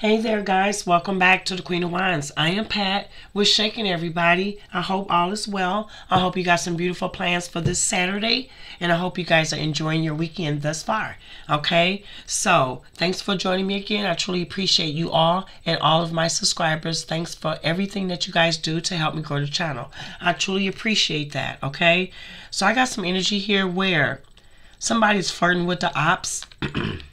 Hey there, guys. Welcome back to the Queen of Wands. I am Pat. We're shaking everybody. I hope all is well. I hope you got some beautiful plans for this Saturday, and I hope you guys are enjoying your weekend thus far. Okay? So, thanks for joining me again. I truly appreciate you all and all of my subscribers. Thanks for everything that you guys do to help me grow the channel. I truly appreciate that. Okay? So, I got some energy here where somebody's flirting with the ops.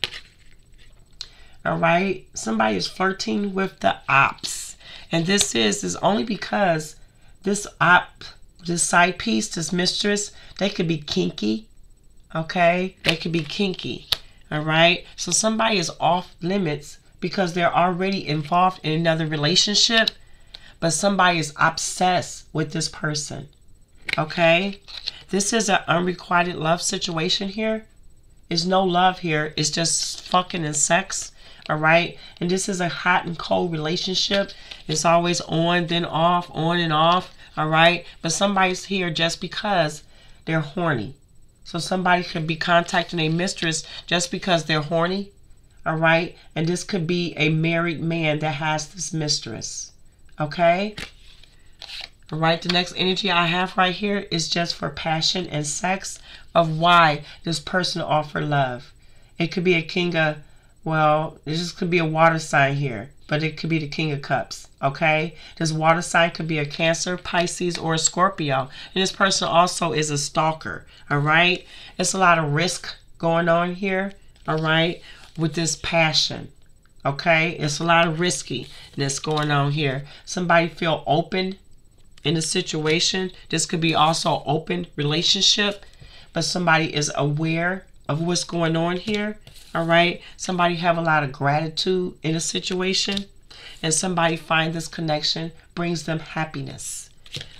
all right? Somebody is flirting with the ops. And this is is only because this op this side piece this mistress they could be kinky okay? They could be kinky all right? So somebody is off limits because they're already involved in another relationship but somebody is obsessed with this person okay? This is an unrequited love situation here. Is no love here. It's just fucking and sex all right? And this is a hot and cold relationship. It's always on then off on and off all right? But somebody's here just because they're horny. So somebody could be contacting a mistress just because they're horny all right? And this could be a married man that has this mistress okay? All right the next energy i have right here is just for passion and sex of why this person offer love. It could be a king of well, this could be a water sign here, but it could be the King of Cups, okay? This water sign could be a Cancer, Pisces, or a Scorpio. And this person also is a stalker, all right? It's a lot of risk going on here, all right, with this passion, okay? It's a lot of riskiness going on here. Somebody feel open in a situation. This could be also open relationship, but somebody is aware of what's going on here all right? Somebody have a lot of gratitude in a situation and somebody find this connection brings them happiness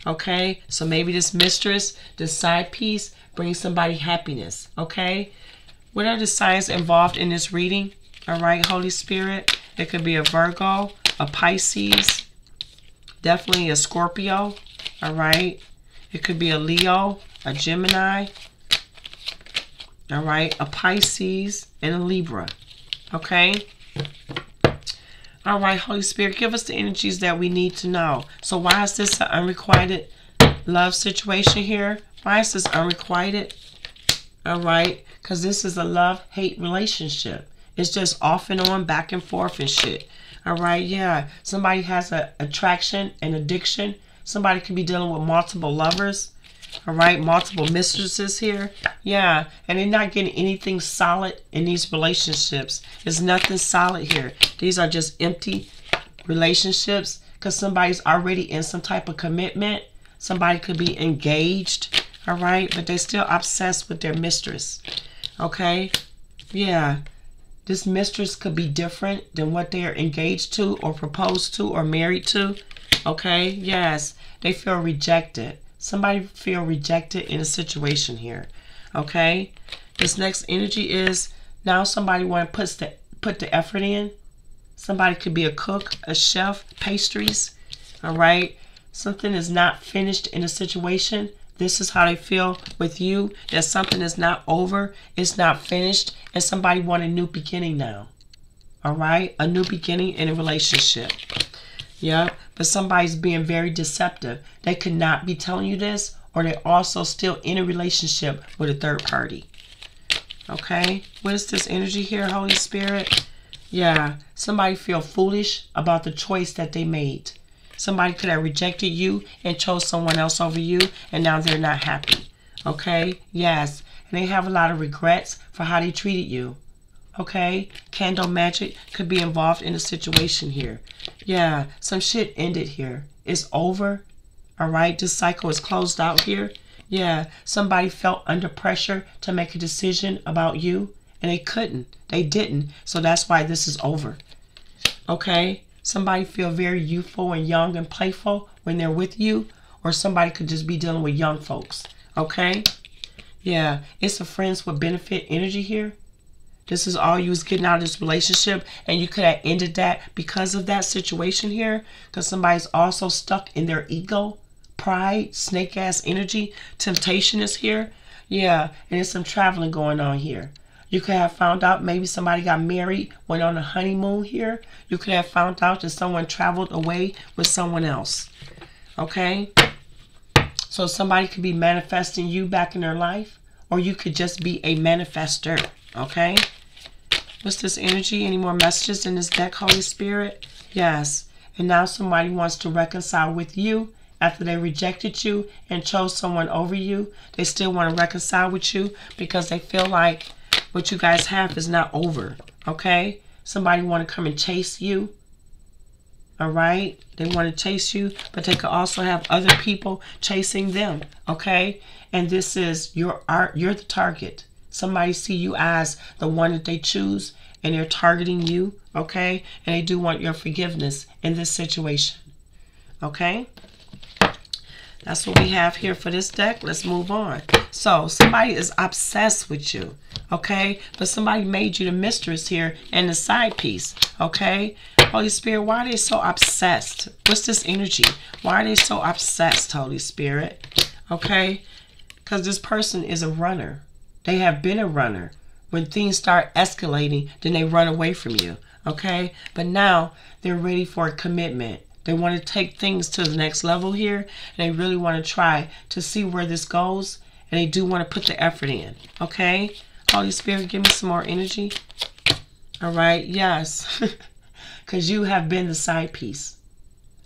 okay? So maybe this mistress this side piece brings somebody happiness okay? What are the signs involved in this reading all right holy spirit? It could be a virgo a pisces definitely a scorpio all right? It could be a leo a gemini all right, a Pisces and a Libra, okay? All right, Holy Spirit, give us the energies that we need to know. So why is this an unrequited love situation here? Why is this unrequited? All right, because this is a love-hate relationship. It's just off and on, back and forth and shit. All right, yeah. Somebody has an attraction and addiction. Somebody could be dealing with multiple lovers all right multiple mistresses here. Yeah and they're not getting anything solid in these relationships. There's nothing solid here. These are just empty relationships because somebody's already in some type of commitment. Somebody could be engaged all right but they're still obsessed with their mistress okay? Yeah this mistress could be different than what they are engaged to or proposed to or married to okay? Yes they feel rejected Somebody feel rejected in a situation here. Okay? This next energy is now somebody want to put the put the effort in. Somebody could be a cook, a chef, pastries. All right? Something is not finished in a situation. This is how they feel with you. That something is not over, it's not finished, and somebody want a new beginning now. All right? A new beginning in a relationship. Yeah, but somebody's being very deceptive. They could not be telling you this, or they're also still in a relationship with a third party. Okay, what is this energy here, Holy Spirit? Yeah, somebody feel foolish about the choice that they made. Somebody could have rejected you and chose someone else over you, and now they're not happy. Okay, yes, and they have a lot of regrets for how they treated you okay? Candle magic could be involved in a situation here. Yeah, some shit ended here. It's over, all right? This cycle is closed out here. Yeah, somebody felt under pressure to make a decision about you, and they couldn't. They didn't, so that's why this is over, okay? Somebody feel very youthful and young and playful when they're with you, or somebody could just be dealing with young folks, okay? Yeah, it's a friends with benefit energy here. This is all you was getting out of this relationship, and you could have ended that because of that situation here. Because somebody's also stuck in their ego, pride, snake ass energy. Temptation is here. Yeah, and there's some traveling going on here. You could have found out maybe somebody got married, went on a honeymoon here. You could have found out that someone traveled away with someone else. Okay? So somebody could be manifesting you back in their life, or you could just be a manifester. Okay? What's this energy? Any more messages in this deck, Holy Spirit? Yes. And now somebody wants to reconcile with you after they rejected you and chose someone over you. They still want to reconcile with you because they feel like what you guys have is not over. Okay? Somebody want to come and chase you. All right? They want to chase you, but they could also have other people chasing them. Okay? And this is your art. You're the target. Somebody see you as the one that they choose and they're targeting you. Okay? And they do want your forgiveness in this situation. Okay? That's what we have here for this deck. Let's move on. So somebody is obsessed with you, okay? But somebody made you the mistress here and the side piece, okay? Holy Spirit, why are they so obsessed? What's this energy? Why are they so obsessed, Holy Spirit? Okay? Because this person is a runner. They have been a runner. When things start escalating, then they run away from you, okay? But now they're ready for a commitment. They want to take things to the next level here, and they really want to try to see where this goes, and they do want to put the effort in. Okay? Holy Spirit, give me some more energy. All right? Yes. Because you have been the side piece.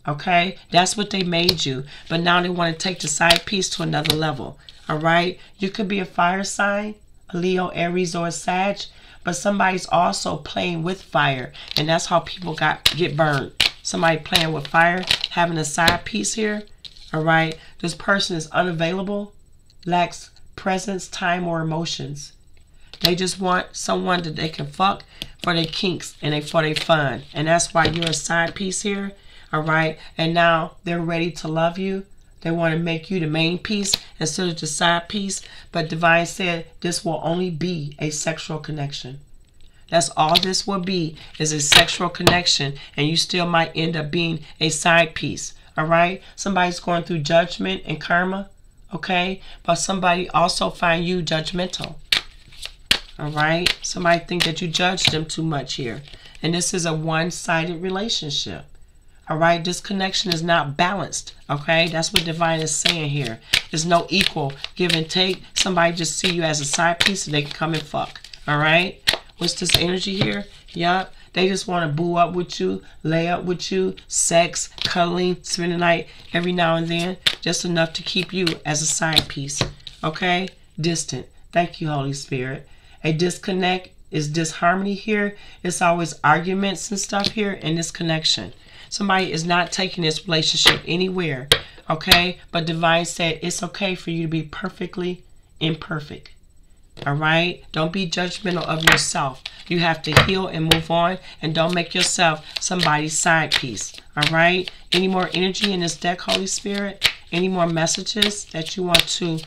Okay? That's what they made you. But now they want to take the side piece to another level. All right? You could be a fire sign, a Leo, Aries, or a Sag, but somebody's also playing with fire, and that's how people got get burned somebody playing with fire, having a side piece here, all right? This person is unavailable, lacks presence, time, or emotions. They just want someone that they can fuck for their kinks and they for their fun. And that's why you're a side piece here, all right? And now they're ready to love you. They want to make you the main piece instead of the side piece. But Divine said this will only be a sexual connection. That's all this will be is a sexual connection, and you still might end up being a side piece. All right? Somebody's going through judgment and karma, okay? But somebody also find you judgmental. All right? Somebody think that you judge them too much here. And this is a one-sided relationship. All right, this connection is not balanced. Okay, that's what divine is saying here. There's no equal give and take. Somebody just see you as a side piece so they can come and fuck. All right, What's this energy here? Yup. They just want to boo up with you, lay up with you, sex, cuddling, spend the night every now and then, just enough to keep you as a side piece. Okay? Distant. Thank you, Holy Spirit. A disconnect is disharmony here. It's always arguments and stuff here in this connection. Somebody is not taking this relationship anywhere. Okay? But Divine said it's okay for you to be perfectly imperfect. All right? Don't be judgmental of yourself. You have to heal and move on and don't make yourself somebody's side piece. All right? Any more energy in this deck, Holy Spirit? Any more messages that you want to?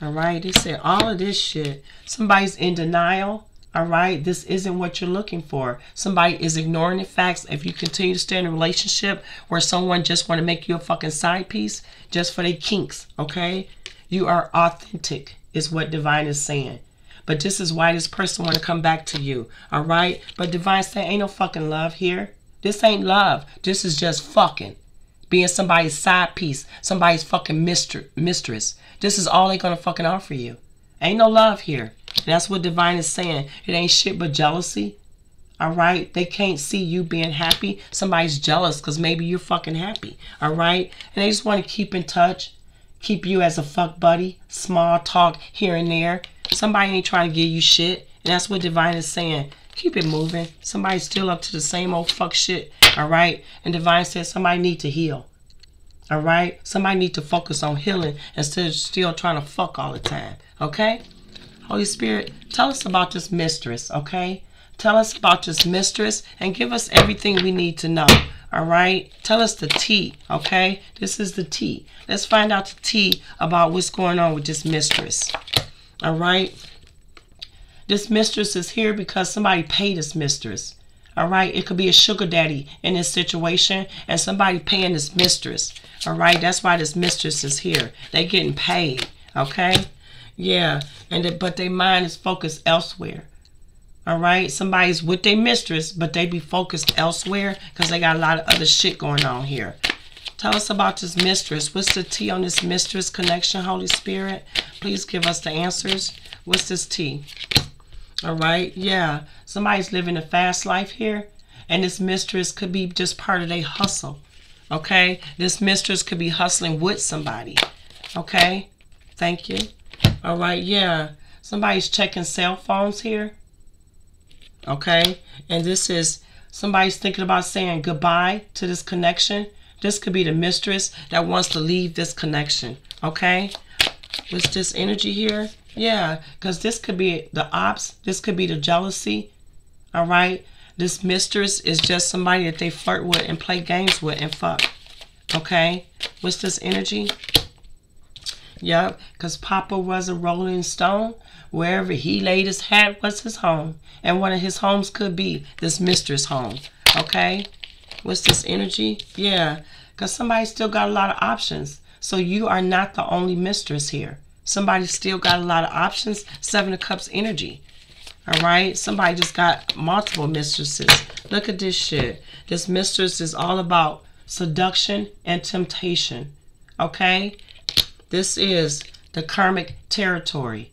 All right? They said all of this shit. Somebody's in denial. All right, this isn't what you're looking for. Somebody is ignoring the facts. If you continue to stay in a relationship where someone just want to make you a fucking side piece just for their kinks, okay? You are authentic is what divine is saying. But this is why this person want to come back to you. All right? But divine say ain't no fucking love here. This ain't love. This is just fucking. Being somebody's side piece, somebody's fucking mistress. This is all they gonna fucking offer you. Ain't no love here. That's what divine is saying. It ain't shit but jealousy. All right? They can't see you being happy. Somebody's jealous because maybe you're fucking happy. All right? And they just want to keep in touch keep you as a fuck buddy, small talk here and there. Somebody ain't trying to give you shit. And that's what Divine is saying. Keep it moving. Somebody's still up to the same old fuck shit. All right. And Divine says somebody need to heal. All right. Somebody need to focus on healing instead of still trying to fuck all the time. Okay. Holy Spirit, tell us about this mistress. Okay. Tell us about this mistress and give us everything we need to know. All right. Tell us the tea. Okay. This is the tea. Let's find out the tea about what's going on with this mistress. All right. This mistress is here because somebody paid this mistress. All right. It could be a sugar daddy in this situation and somebody paying this mistress. All right. That's why this mistress is here. They're getting paid. Okay. Yeah. And the, but their mind is focused elsewhere. All right, somebody's with their mistress, but they be focused elsewhere because they got a lot of other shit going on here. Tell us about this mistress. What's the T on this mistress connection, Holy Spirit? Please give us the answers. What's this T? All right, yeah. Somebody's living a fast life here, and this mistress could be just part of their hustle. Okay, this mistress could be hustling with somebody. Okay, thank you. All right, yeah. Somebody's checking cell phones here okay? And this is somebody's thinking about saying goodbye to this connection. This could be the mistress that wants to leave this connection, okay? What's this energy here? Yeah, because this could be the ops. This could be the jealousy, all right? This mistress is just somebody that they flirt with and play games with and fuck, okay? What's this energy? Yep, because Papa was a rolling stone. Wherever he laid his hat was his home. And one of his homes could be this mistress home. Okay? What's this energy? Yeah, because somebody still got a lot of options. So you are not the only mistress here. Somebody still got a lot of options. Seven of Cups energy. All right? Somebody just got multiple mistresses. Look at this shit. This mistress is all about seduction and temptation. Okay? This is the karmic territory.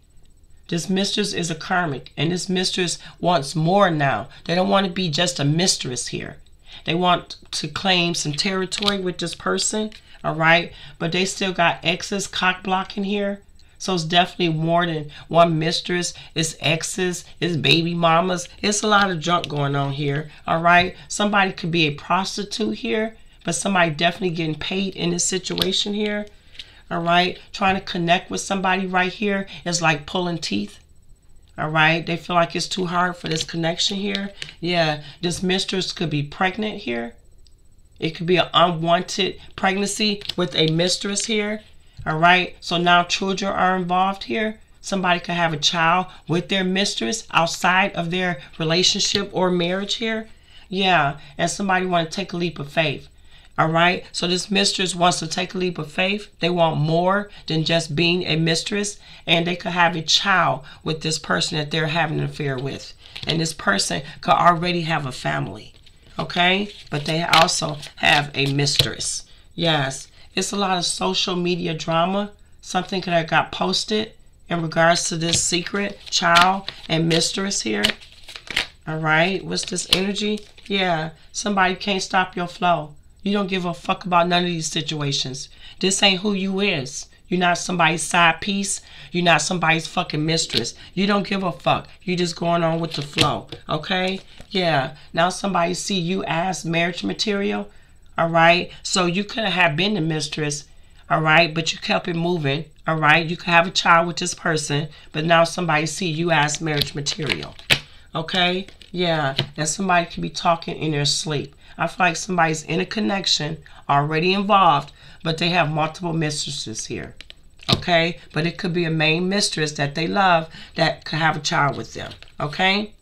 This mistress is a karmic, and this mistress wants more now. They don't want to be just a mistress here. They want to claim some territory with this person, all right? But they still got exes cock blocking here. So it's definitely more than one mistress. It's exes, it's baby mamas. It's a lot of junk going on here, all right? Somebody could be a prostitute here, but somebody definitely getting paid in this situation here all right? Trying to connect with somebody right here is like pulling teeth. All right? They feel like it's too hard for this connection here. Yeah this mistress could be pregnant here. It could be an unwanted pregnancy with a mistress here. All right? So now children are involved here. Somebody could have a child with their mistress outside of their relationship or marriage here. Yeah and somebody want to take a leap of faith all right. So this mistress wants to take a leap of faith. They want more than just being a mistress. And they could have a child with this person that they're having an affair with. And this person could already have a family. Okay. But they also have a mistress. Yes. It's a lot of social media drama. Something that got posted in regards to this secret child and mistress here. All right. What's this energy? Yeah. Somebody can't stop your flow. You don't give a fuck about none of these situations. This ain't who you is. You're not somebody's side piece. You're not somebody's fucking mistress. You don't give a fuck. You just going on with the flow. Okay? Yeah. Now somebody see you as marriage material. All right. So you could have been the mistress. All right. But you kept it moving. All right. You could have a child with this person. But now somebody see you as marriage material. Okay? Yeah. And somebody could be talking in their sleep. I feel like somebody's in a connection, already involved, but they have multiple mistresses here. Okay? But it could be a main mistress that they love that could have a child with them. Okay?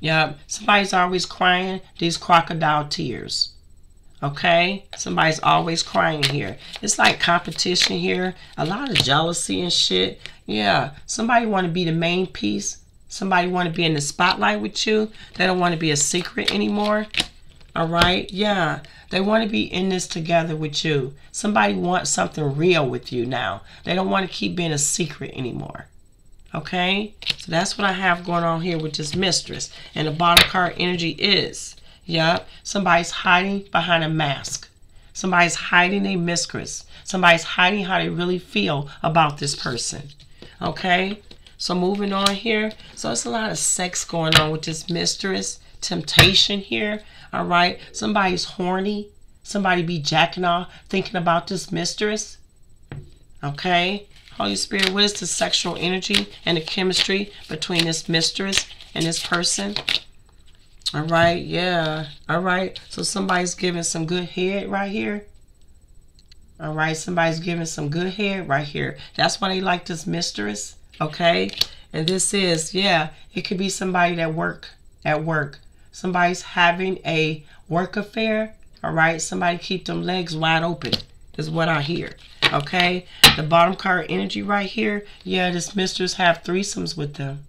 Yeah, somebody's always crying these crocodile tears. Okay? Somebody's always crying here. It's like competition here. A lot of jealousy and shit. Yeah. Somebody want to be the main piece. Somebody want to be in the spotlight with you. They don't want to be a secret anymore. All right. Yeah. They want to be in this together with you. Somebody wants something real with you now. They don't want to keep being a secret anymore. Okay. So that's what I have going on here with this mistress. And the bottom card energy is, yep, somebody's hiding behind a mask. Somebody's hiding a mistress. Somebody's hiding how they really feel about this person. Okay. So moving on here. So it's a lot of sex going on with this mistress. Temptation here. All right. Somebody's horny. Somebody be jacking off thinking about this mistress. Okay. Holy Spirit, what is the sexual energy and the chemistry between this mistress and this person? All right. Yeah. All right. So somebody's giving some good head right here. All right. Somebody's giving some good head right here. That's why they like this mistress. Okay. And this is, yeah, it could be somebody that work at work somebody's having a work affair, all right, somebody keep them legs wide open is what I hear. Okay, the bottom card energy right here, yeah, this mistress have threesomes with them.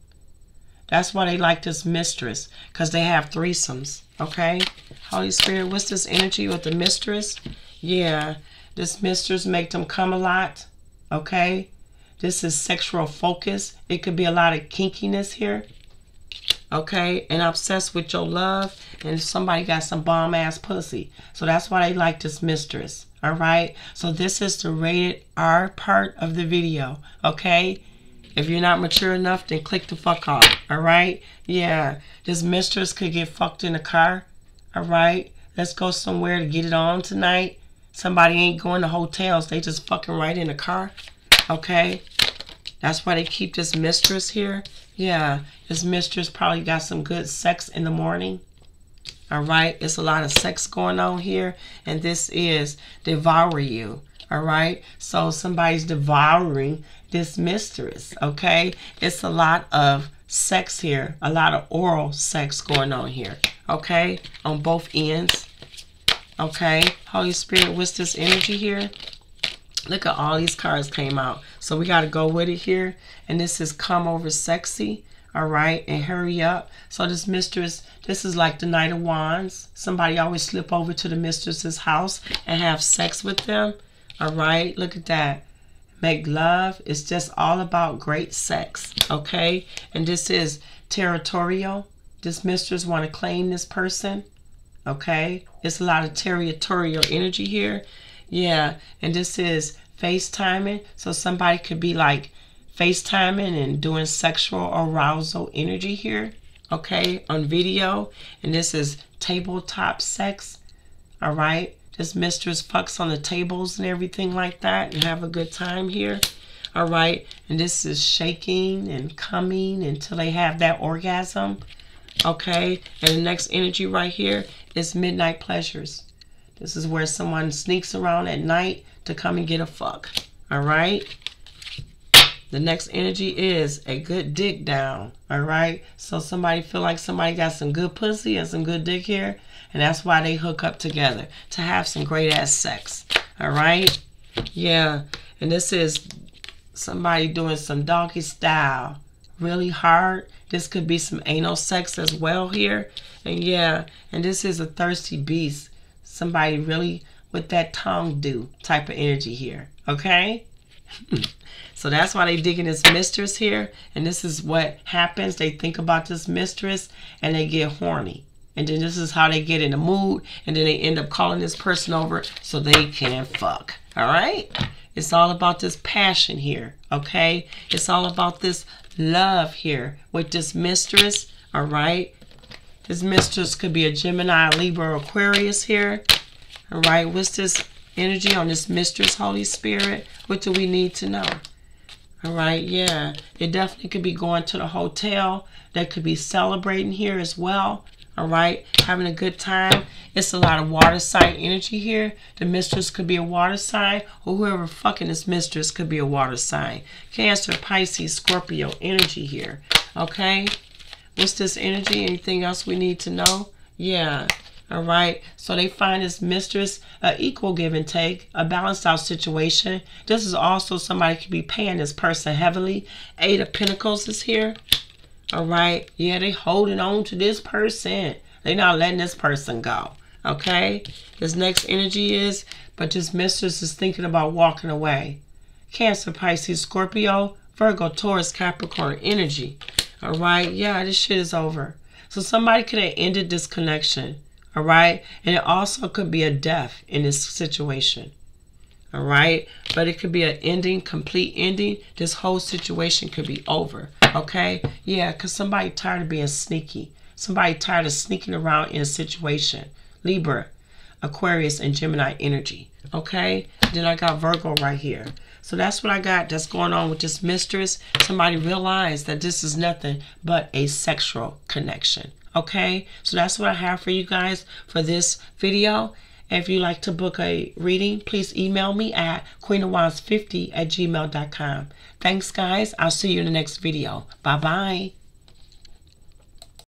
That's why they like this mistress, because they have threesomes. Okay? Holy Spirit, what's this energy with the mistress? Yeah, this mistress make them come a lot. Okay? This is sexual focus. It could be a lot of kinkiness here. Okay? And obsessed with your love. And somebody got some bomb ass pussy. So that's why they like this mistress. All right? So this is the rated R part of the video. Okay? If you're not mature enough, then click the fuck off. All right? Yeah. This mistress could get fucked in the car. All right? Let's go somewhere to get it on tonight. Somebody ain't going to hotels. They just fucking right in the car. Okay? That's why they keep this mistress here. Yeah. This mistress probably got some good sex in the morning. All right? It's a lot of sex going on here. And this is devour you. All right? So somebody's devouring this mistress, okay? It's a lot of sex here, a lot of oral sex going on here, okay? On both ends, okay? Holy Spirit, what's this energy here? Look at all these cards came out. So we got to go with it here. And this is come over sexy. All right. And hurry up. So this mistress, this is like the Knight of Wands. Somebody always slip over to the mistress's house and have sex with them. All right. Look at that make love. It's just all about great sex, okay? And this is territorial. This mistress want to claim this person, okay? It's a lot of territorial energy here. Yeah, and this is FaceTiming. So somebody could be like FaceTiming and doing sexual arousal energy here, okay, on video. And this is tabletop sex, all right? This mistress fucks on the tables and everything like that and have a good time here. All right. And this is shaking and coming until they have that orgasm. Okay. And the next energy right here is midnight pleasures. This is where someone sneaks around at night to come and get a fuck. All right. The next energy is a good dick down. All right. So somebody feel like somebody got some good pussy and some good dick here. And that's why they hook up together to have some great ass sex. All right. Yeah. And this is somebody doing some doggy style. Really hard. This could be some anal sex as well here. And yeah. And this is a thirsty beast. Somebody really with that tongue do type of energy here. Okay. So that's why they digging this mistress here. And this is what happens. They think about this mistress and they get horny. And then this is how they get in the mood. And then they end up calling this person over so they can fuck. All right? It's all about this passion here. Okay? It's all about this love here with this mistress. All right? This mistress could be a Gemini, Libra, Aquarius here. All right? What's this energy on this mistress, Holy Spirit? What do we need to know? All right, yeah. It definitely could be going to the hotel. They could be celebrating here as well. All right, having a good time. It's a lot of water sign energy here. The mistress could be a water sign, or whoever fucking this mistress could be a water sign. Cancer, Pisces, Scorpio energy here. Okay, what's this energy? Anything else we need to know? Yeah, all right. So they find this mistress an equal give and take, a balanced out situation. This is also somebody could be paying this person heavily. Eight of Pentacles is here. All right. Yeah, they holding on to this person. They not letting this person go. Okay. This next energy is, but this mistress is thinking about walking away. Cancer, Pisces, Scorpio, Virgo, Taurus, Capricorn energy. All right. Yeah, this shit is over. So somebody could have ended this connection. All right. And it also could be a death in this situation. All right. But it could be an ending, complete ending. This whole situation could be over. Okay. Yeah. Because somebody tired of being sneaky. Somebody tired of sneaking around in a situation. Libra, Aquarius, and Gemini energy. Okay. Then I got Virgo right here. So that's what I got that's going on with this mistress. Somebody realized that this is nothing but a sexual connection. Okay, so that's what I have for you guys for this video. If you'd like to book a reading, please email me at queenofwands50 at gmail.com. Thanks, guys. I'll see you in the next video. Bye-bye.